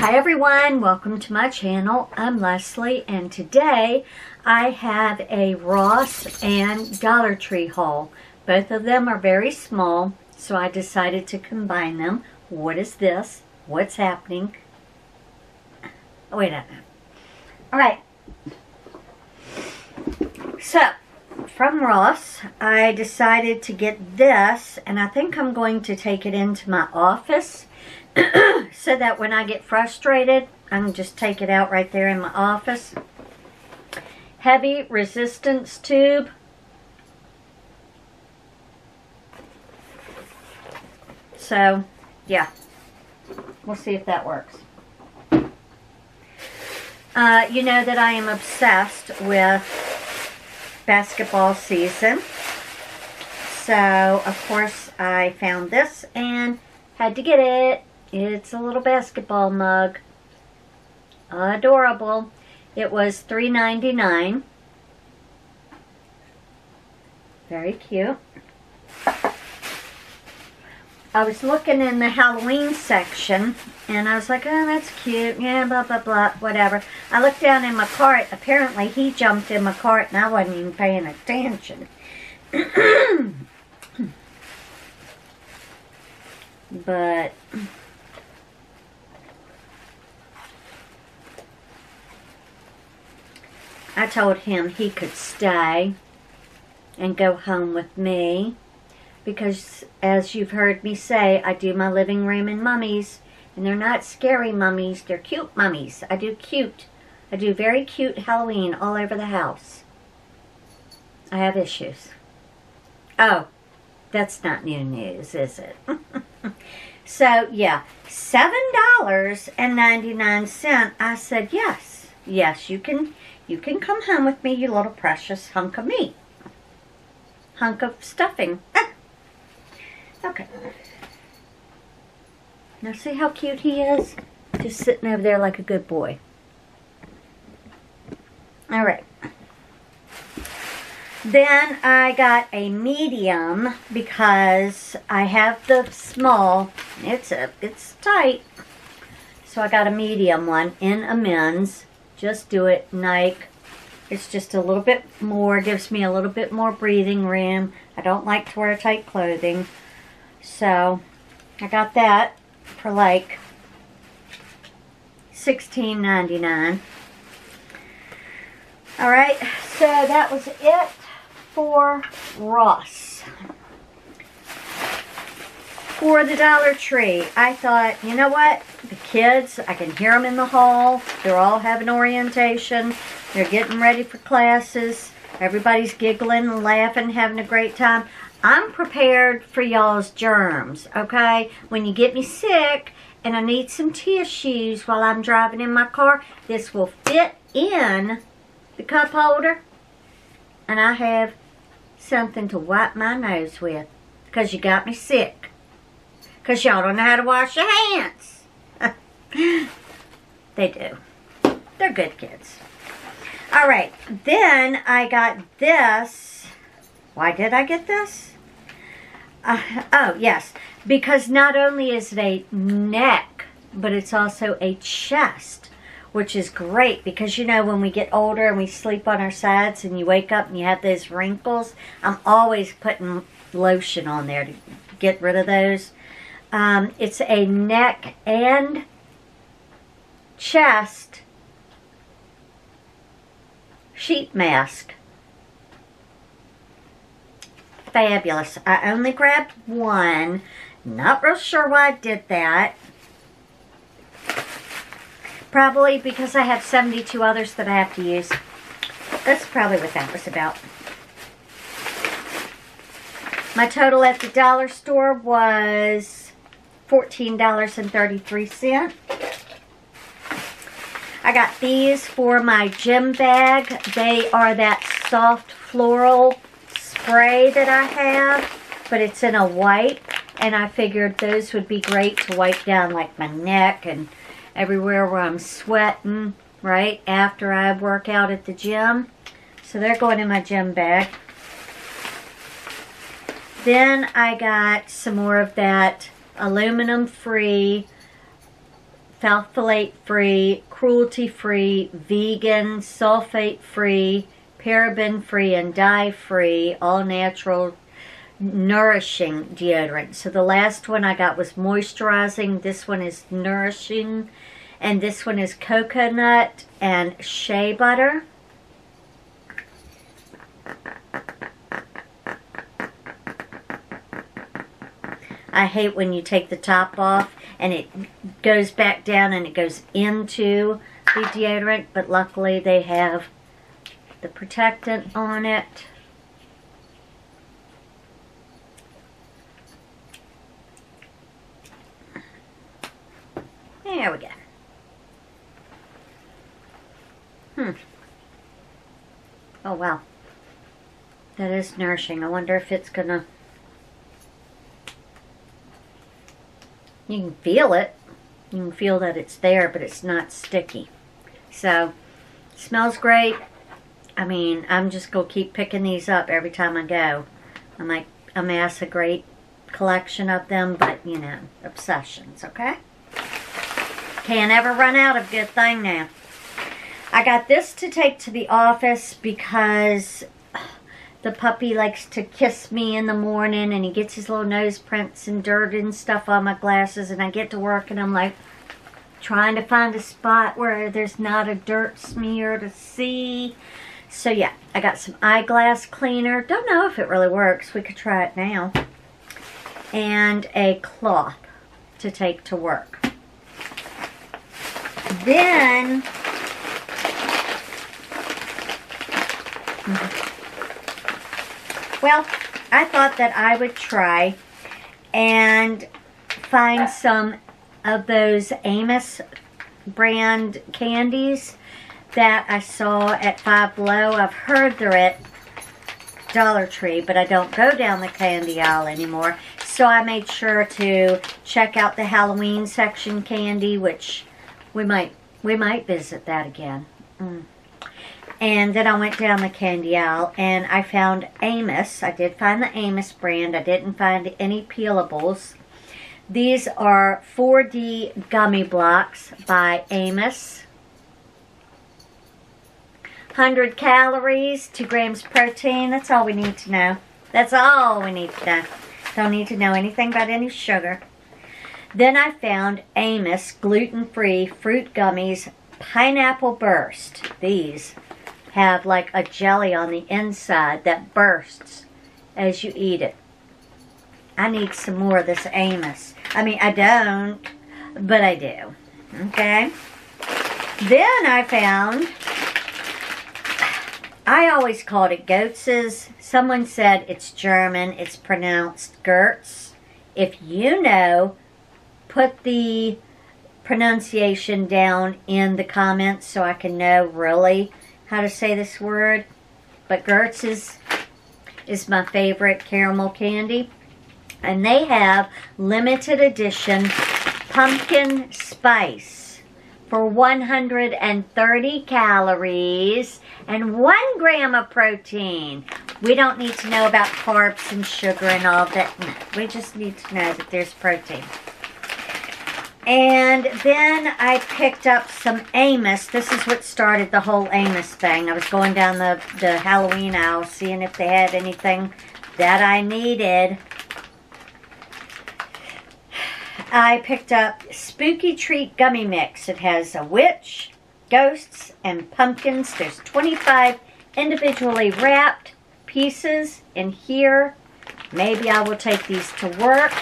Hi everyone, welcome to my channel. I'm Leslee and today I have a Ross and Dollar Tree haul. Both of them are very small, so I decided to combine them. What is this? What's happening? Wait a minute. Alright. So, from Ross, I decided to get this, and I think I'm going to take it into my office so that when I get frustrated, I can just take it out right there in my office. Heavy resistance tube. So, yeah. We'll see if that works. Uh, you know that I am obsessed with basketball season. So, of course, I found this and had to get it. It's a little basketball mug. Adorable. It was $3.99. Very cute. I was looking in the Halloween section and I was like, oh, that's cute. Yeah, blah, blah, blah, whatever. I looked down in my cart. Apparently, he jumped in my cart and I wasn't even paying attention. but I told him he could stay and go home with me because as you've heard me say, I do my living room in mummies and they're not scary mummies, they're cute mummies. I do cute. I do very cute Halloween all over the house. I have issues. Oh, that's not new news, is it? so, yeah, $7.99. I said, yes, yes, you can you can come home with me, you little precious hunk of meat. Hunk of stuffing. Ah. Okay. Now see how cute he is? Just sitting over there like a good boy. Alright. Then I got a medium because I have the small. It's a it's tight. So I got a medium one in a men's just do it Nike. It's just a little bit more, gives me a little bit more breathing room. I don't like to wear tight clothing. So, I got that for like $16.99. Alright, so that was it for Ross for the Dollar Tree, I thought, you know what? The kids, I can hear them in the hall. They're all having orientation. They're getting ready for classes. Everybody's giggling and laughing, having a great time. I'm prepared for y'all's germs, okay? When you get me sick and I need some tissues while I'm driving in my car, this will fit in the cup holder. And I have something to wipe my nose with because you got me sick. Because y'all don't know how to wash your hands. they do. They're good kids. All right. Then I got this. Why did I get this? Uh, oh, yes. Because not only is it a neck, but it's also a chest, which is great because, you know, when we get older and we sleep on our sides and you wake up and you have those wrinkles, I'm always putting lotion on there to get rid of those. Um, it's a neck and chest sheet mask. Fabulous. I only grabbed one. Not real sure why I did that. Probably because I have 72 others that I have to use. That's probably what that was about. My total at the dollar store was $14.33. I got these for my gym bag. They are that soft floral spray that I have, but it's in a white. And I figured those would be great to wipe down like my neck and everywhere where I'm sweating, right, after I work out at the gym. So they're going in my gym bag. Then I got some more of that aluminum free phthalate free, cruelty free, vegan, sulfate free, paraben free, and dye free, all natural, nourishing deodorant. So the last one I got was moisturizing. This one is nourishing. And this one is coconut and shea butter. I hate when you take the top off and it goes back down and it goes into the deodorant, but luckily they have the protectant on it. There we go. Hmm. Oh, wow. That is nourishing. I wonder if it's gonna... You can feel it. You can feel that it's there, but it's not sticky. So, smells great. I mean, I'm just going to keep picking these up every time I go. I might amass a great collection of them, but, you know, obsessions, okay? Can't ever run out of good thing now. I got this to take to the office because the puppy likes to kiss me in the morning and he gets his little nose prints and dirt and stuff on my glasses and I get to work and I'm like trying to find a spot where there's not a dirt smear to see. So yeah, I got some eyeglass cleaner. Don't know if it really works. We could try it now. And a cloth to take to work. Then... Well, I thought that I would try and find some of those Amos brand candies that I saw at Five Below. I've heard they're at Dollar Tree, but I don't go down the candy aisle anymore. So I made sure to check out the Halloween section candy, which we might we might visit that again. Mm. And then I went down the candy aisle and I found Amos. I did find the Amos brand. I didn't find any peelables. These are 4D gummy blocks by Amos. 100 calories, 2 grams protein. That's all we need to know. That's all we need to know. Don't need to know anything about any sugar. Then I found Amos gluten-free fruit gummies pineapple burst. These have like a jelly on the inside that bursts as you eat it. I need some more of this Amos. I mean, I don't, but I do. Okay? Then I found, I always called it Goats's. Someone said it's German. It's pronounced Gertz. If you know, put the pronunciation down in the comments so I can know really how to say this word, but Gertz is, is my favorite caramel candy. And they have limited edition pumpkin spice for 130 calories and one gram of protein. We don't need to know about carbs and sugar and all that. We just need to know that there's protein. And then I picked up some Amos. This is what started the whole Amos thing. I was going down the, the Halloween aisle, seeing if they had anything that I needed. I picked up Spooky Treat Gummy Mix. It has a witch, ghosts, and pumpkins. There's 25 individually wrapped pieces in here. Maybe I will take these to work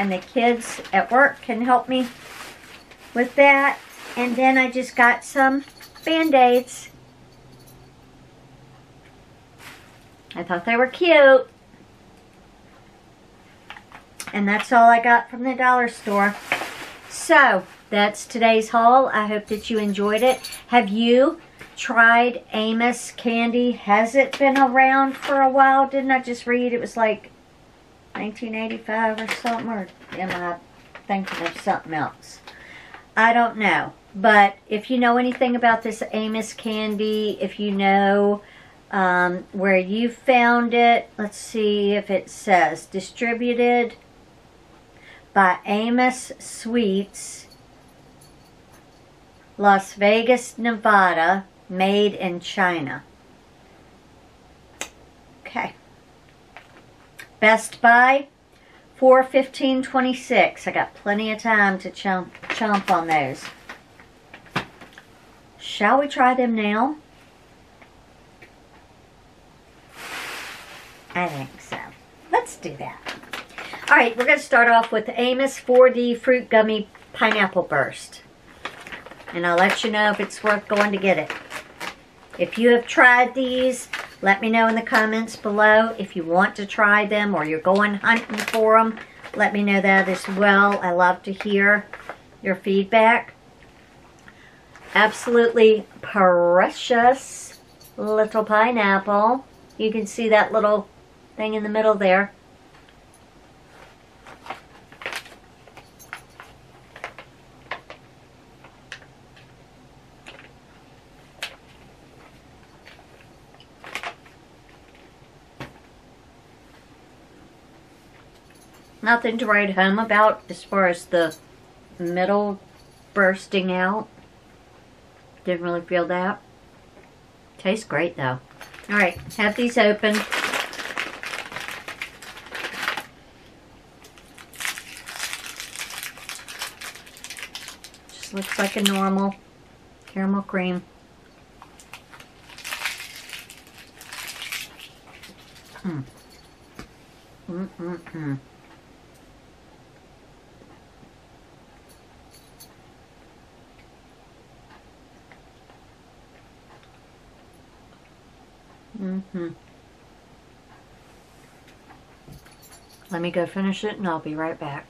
and the kids at work can help me with that. And then I just got some Band-Aids. I thought they were cute. And that's all I got from the dollar store. So, that's today's haul. I hope that you enjoyed it. Have you tried Amos candy? Has it been around for a while? Didn't I just read it was like 1985 or something, or am I thinking of something else? I don't know. But if you know anything about this Amos candy, if you know um, where you found it, let's see if it says distributed by Amos Sweets Las Vegas, Nevada, made in China. Okay. Best by, four fifteen twenty six. I got plenty of time to chomp, chomp on those. Shall we try them now? I think so. Let's do that. All right, we're going to start off with Amos 4D Fruit Gummy Pineapple Burst. And I'll let you know if it's worth going to get it. If you have tried these, let me know in the comments below. If you want to try them or you're going hunting for them, let me know that as well. I love to hear your feedback. Absolutely precious little pineapple. You can see that little thing in the middle there. Nothing to write home about as far as the middle bursting out. Didn't really feel that. Tastes great though. Alright, have these open. Just looks like a normal caramel cream. Hmm. Mm. Mm-mm-mm. Mm-hmm. Let me go finish it and I'll be right back.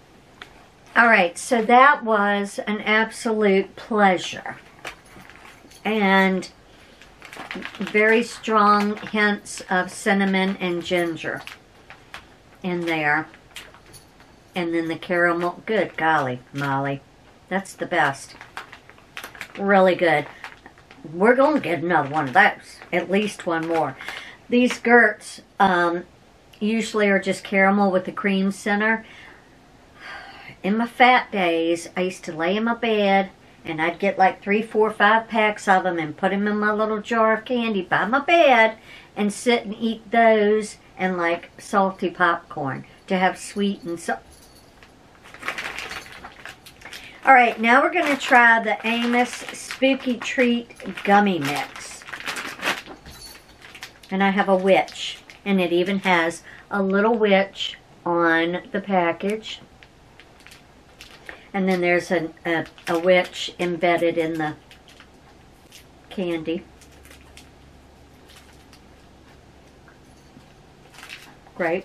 All right, so that was an absolute pleasure. And very strong hints of cinnamon and ginger in there. And then the caramel. Good golly, Molly. That's the best. Really good. We're going to get another one of those. At least one more. These Gerts um, usually are just caramel with the cream center. In my fat days, I used to lay in my bed and I'd get like three, four, five packs of them and put them in my little jar of candy by my bed and sit and eat those and like salty popcorn to have sweet and so. All right, now we're going to try the Amos Spooky Treat Gummy Mix. And I have a witch, and it even has a little witch on the package. And then there's a, a, a witch embedded in the candy. Great.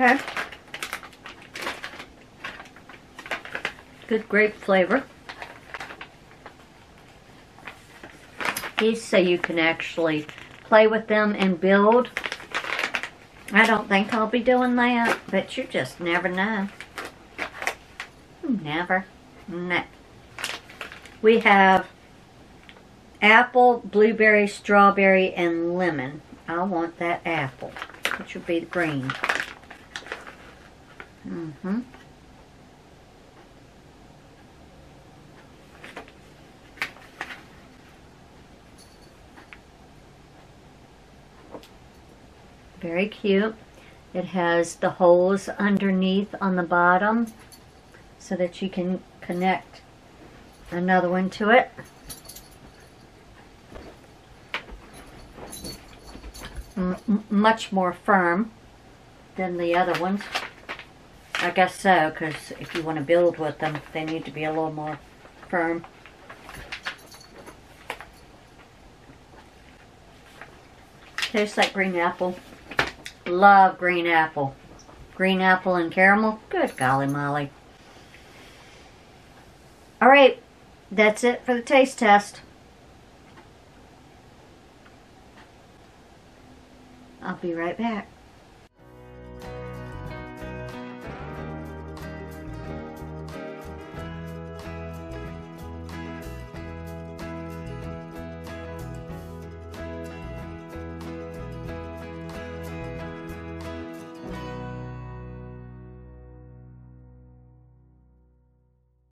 Okay. Good grape flavor. These so you can actually play with them and build. I don't think I'll be doing that, but you just never know. Never. No. We have apple, blueberry, strawberry, and lemon. I want that apple, which would be the green. Mm-hmm. Very cute. It has the holes underneath on the bottom so that you can connect another one to it. M much more firm than the other ones. I guess so, because if you want to build with them, they need to be a little more firm. Tastes like green apple. Love green apple. Green apple and caramel. Good golly molly. Alright, that's it for the taste test. I'll be right back.